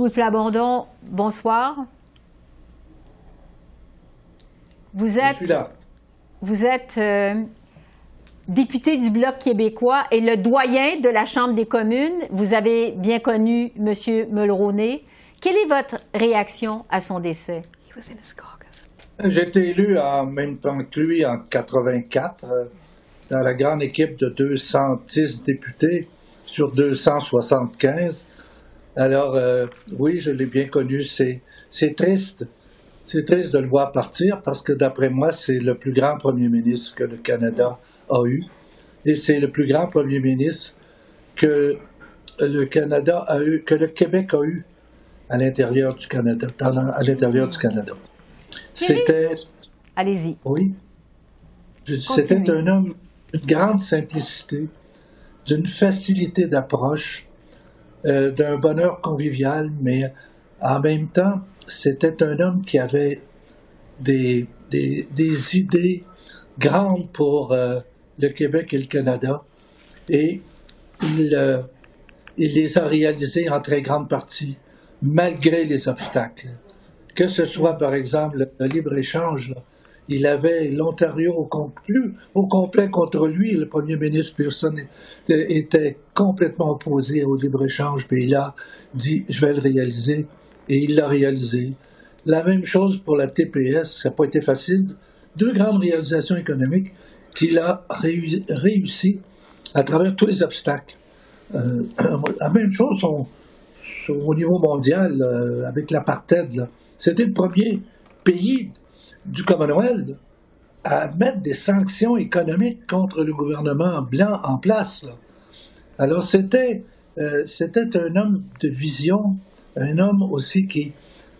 Louis Plabondon, bonsoir. Vous êtes, Je suis là. Vous êtes euh, député du Bloc québécois et le doyen de la Chambre des communes. Vous avez bien connu M. Mulroney. Quelle est votre réaction à son décès? J'ai été élu en même temps que lui en 84 euh, dans la grande équipe de 210 députés sur 275. Alors, euh, oui, je l'ai bien connu. C'est, c'est triste. C'est triste de le voir partir parce que, d'après moi, c'est le plus grand premier ministre que le Canada a eu. Et c'est le plus grand premier ministre que le Canada a eu, que le Québec a eu à l'intérieur du Canada, dans à l'intérieur du Canada. C'était, Allez-y. oui, c'était un homme d'une grande simplicité, d'une facilité d'approche, euh, d'un bonheur convivial, mais en même temps, c'était un homme qui avait des, des, idées grandes pour euh, le Québec et le Canada, et il, euh, il les a réalisées en très grande partie, malgré les obstacles. Que ce soit, par exemple, le libre-échange, il avait l'Ontario au, complet, contre lui. Le premier ministre Pearson était, complètement opposé au libre-échange, puis il a dit Je vais le réaliser, et il l'a réalisé. La même chose pour la TPS, ça n'a pas été facile. Deux grandes réalisations économiques qu'il a réu- réussi à travers tous les obstacles. Euh, la même chose au niveau mondial euh, avec l'apartheid. C'était le premier pays du Commonwealth à mettre des sanctions économiques contre le gouvernement blanc en place. Alors c'était euh, c'était un homme de vision, un homme aussi qui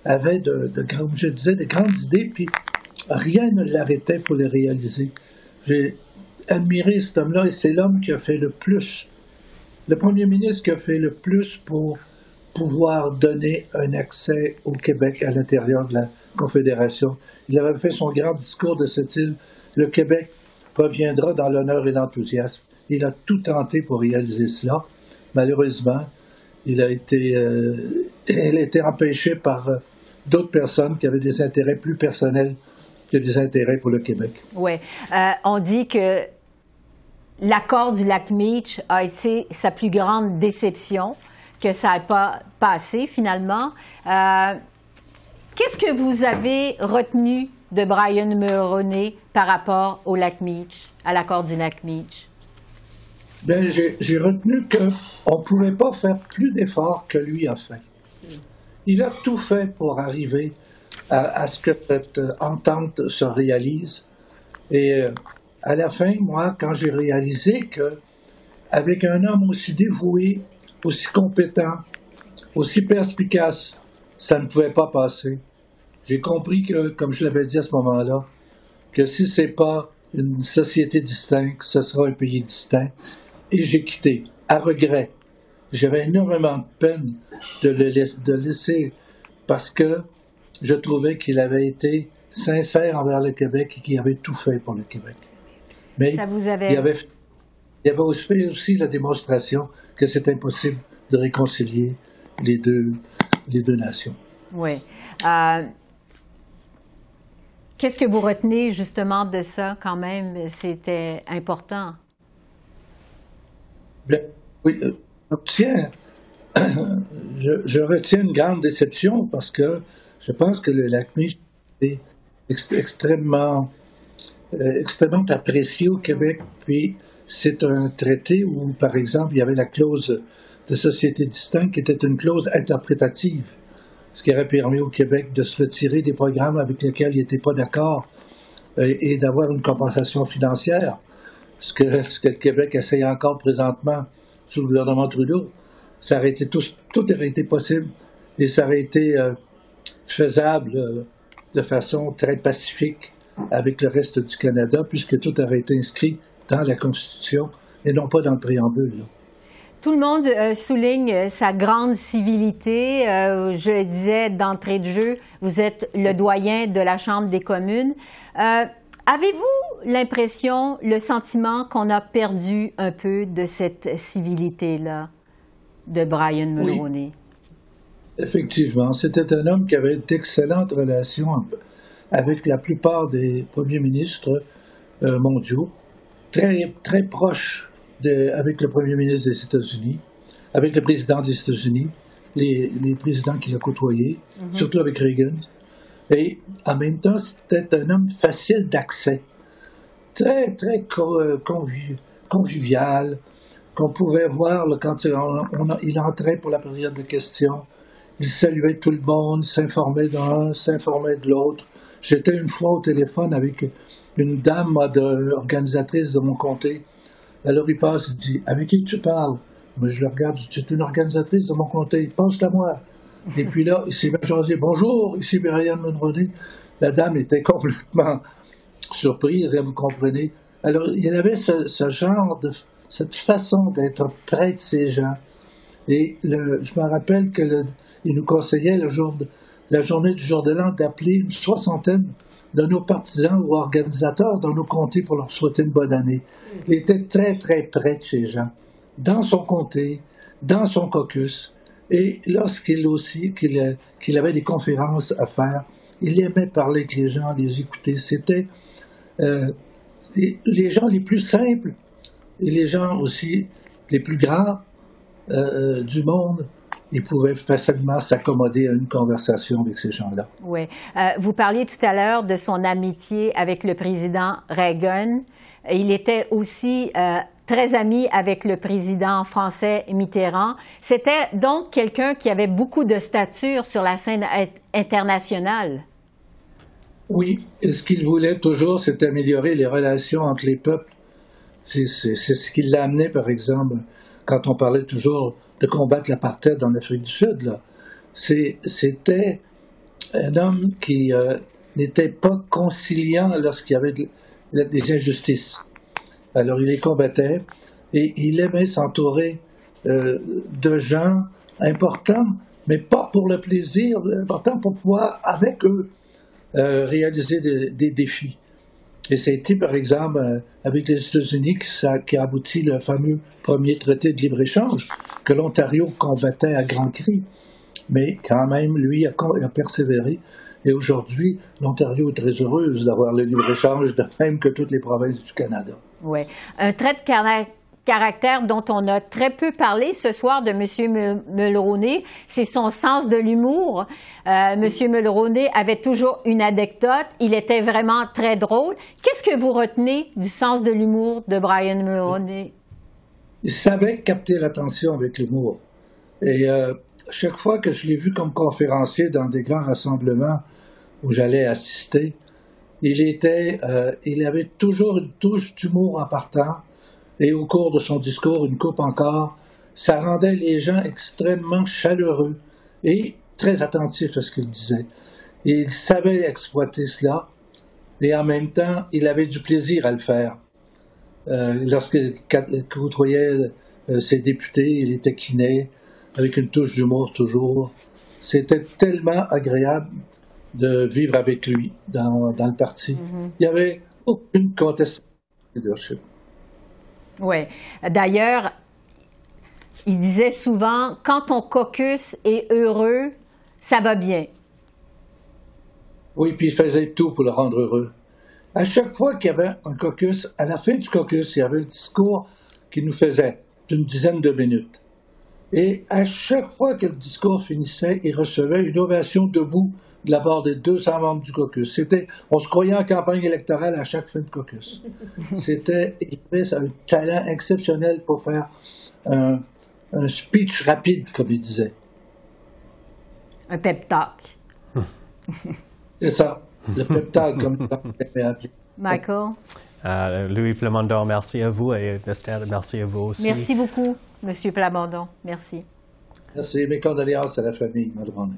avait de, je disais, de grandes idées, puis rien ne l'arrêtait pour les réaliser. J'ai admiré cet homme-là et c'est l'homme qui a fait le plus, le premier ministre qui a fait le plus pour pouvoir donner un accès au Québec à l'intérieur de la Confédération. Il avait fait son grand discours de cette île, le Québec reviendra dans l'honneur et l'enthousiasme. Il a tout tenté pour réaliser cela. Malheureusement, il a été, euh, il a été empêché par euh, d'autres personnes qui avaient des intérêts plus personnels que des intérêts pour le Québec. Oui. Euh, on dit que l'accord du lac Meach a été sa plus grande déception, que ça n'a pas passé finalement. Qu'est-ce que vous avez retenu de Brian Mulroney par rapport au lac Meach, à l'accord du lac Meach? J'ai j'ai retenu qu'on ne pouvait pas faire plus d'efforts que lui a fait. Il a tout fait pour arriver à, à ce que cette euh, entente se réalise. Et euh, à la fin, moi, quand j'ai réalisé que avec un homme aussi dévoué, aussi compétent, aussi perspicace, ça ne pouvait pas passer. J'ai compris que, comme je l'avais dit à ce moment-là, que si c'est pas une société distincte, ce sera un pays distinct. Et j'ai quitté, à regret. J'avais énormément de peine de le laisser, de laisser parce que je trouvais qu'il avait été sincère envers le Québec et qu'il avait tout fait pour le Québec. Mais Ça vous avait- il avait, il avait aussi fait aussi la démonstration que c'est impossible de réconcilier les deux, les deux nations. Oui. Euh, Qu'est-ce que vous retenez justement de ça quand même? C'était important. Bien, oui, euh, je retiens, je, je retiens une grande déception parce que je pense que le lac Mich est ex- extrêmement, euh, extrêmement apprécié au Québec. Puis c'est un traité où, par exemple, il y avait la clause de société distincte qui était une clause interprétative, ce qui aurait permis au Québec de se retirer des programmes avec lesquels il n'était pas d'accord euh, et d'avoir une compensation financière ce que, le Québec essaye encore présentement sous le gouvernement Trudeau. Ça aurait été tout, aurait été possible et ça aurait été euh, faisable euh, de façon très pacifique avec le reste du Canada, puisque tout aurait été inscrit dans la Constitution et non pas dans le préambule. Tout le monde euh, souligne euh, sa grande civilité. Euh, je disais d'entrée de jeu, vous êtes le doyen de la Chambre des communes. Euh, Avez-vous l'impression, le sentiment qu'on a perdu un peu de cette civilité-là de Brian Oui. Mulroney? Effectivement, c'était un homme qui avait d'excellentes relations avec la plupart des premiers ministres mondiaux, très, très proche avec le premier ministre des États-Unis, avec le président des États-Unis, les, les, présidents qu'il a côtoyés, mhm. surtout avec Reagan. Et en même temps, c'était un homme facile d'accès, très, très convivial, qu'on pouvait voir quand il, entrait pour la période de questions. Il saluait tout le monde, s'informait d'un, s'informait de l'autre. J'étais une fois au téléphone avec une dame de, organisatrice de mon comté. Alors il passe, il dit Avec qui tu parles? Moi je le regarde, je dis C'est une organisatrice de mon comté, passe-la moi. Et puis là, il s'est dit Bonjour, ici Brian Monroney. La dame était complètement surprise, vous comprenez. Alors il y avait ce, genre de cette façon d'être près de ces gens. Et je me rappelle qu'il nous conseillait la journée du jour de l'an d'appeler une soixantaine de nos partisans ou organisateurs dans nos comtés pour leur souhaiter une bonne année. Il était très, très près de ces gens, dans son comté, dans son caucus, et lorsqu'il aussi, qu'il avait des conférences à faire, il aimait parler avec les gens, les écouter. C'était euh, les, gens les plus simples et les gens aussi les plus grands euh, euh, du monde ils pouvaient facilement s'accommoder à une conversation avec ces gens-là. Oui. vous parliez tout à l'heure de son amitié avec le président Reagan. Il était aussi très ami avec le président français Mitterrand. C'était donc quelqu'un qui avait beaucoup de stature sur la scène internationale. Oui, et ce qu'il voulait toujours, c'est améliorer les relations entre les peuples. C'est ce qui l'a amené, par exemple, quand on parlait toujours de combattre l'apartheid dans l'Afrique du Sud. C'était un homme qui euh, n'était pas conciliant lorsqu'il y avait des injustices. Alors il les combattait et il aimait s'entourer euh, de gens importants, mais pas pour le plaisir, important pour pouvoir, avec eux, euh, réaliser des, défis. Et été, par exemple, euh, avec les États-Unis qui a abouti le fameux premier traité de libre-échange que l'Ontario combattait à grands cris. Mais quand même, lui a, a persévéré. Et aujourd'hui, l'Ontario est très heureuse d'avoir le libre-échange, de même que toutes les provinces du Canada. Oui. Un trait de caractère dont on a très peu parlé ce soir de M. Mulroney, c'est son sens de l'humour. Euh, M. Mulroney avait toujours une anecdote. Il était vraiment très drôle. Qu'est-ce que vous retenez du sens de l'humour de Brian Mulroney? Il savait capter l'attention avec l'humour. Et euh, chaque fois que je l'ai vu comme conférencier dans des grands rassemblements où j'allais assister, il était, euh, il avait toujours une touche d'humour en partant, et au cours de son discours, une coupe encore, ça rendait les gens extrêmement chaleureux et très attentifs à ce qu'il disait. Et il savait exploiter cela, et en même temps, il avait du plaisir à le faire. Euh, Lorsqu'il côtoyait euh, ses députés, il était kiné, avec une touche d'humour toujours. C'était tellement agréable de vivre avec lui dans, dans le parti. Mm-hmm. Il n'y avait aucune contestation de leadership. Oui. D'ailleurs, il disait souvent, quand ton caucus est heureux, ça va bien. Oui, puis il faisait tout pour le rendre heureux. À chaque fois qu'il y avait un caucus, à la fin du caucus, il y avait un discours qu'il nous faisait d'une dizaine de minutes. Et à chaque fois que le discours finissait, il recevait une ovation debout de la part des 200 membres du caucus. C'était, on se croyait en campagne électorale à chaque fin de caucus. C'était, il avait un talent exceptionnel pour faire un, speech rapide, comme il disait. Un pep talk. C'est ça, le pep talk, comme il avait appelé. Michael? Euh, Louis Plamondon, merci à vous et Esther, merci à vous aussi. Merci beaucoup, Monsieur Plamondon. Merci. Merci. Mes condoléances à la famille, Madame.